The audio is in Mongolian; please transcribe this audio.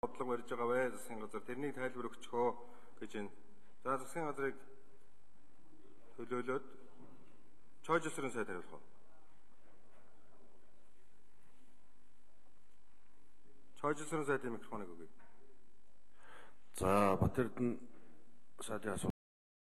бодлого барьж байгаа вэ засгийн газар тэрнийг тайлбар өгчхөө гэж байна. За засгийн газрыг төлөөлөөд чойжсрын сайд хариулах уу? Чойжсрын сайдын микрофоныг өгье. За Батэрдэн сайдын асуулт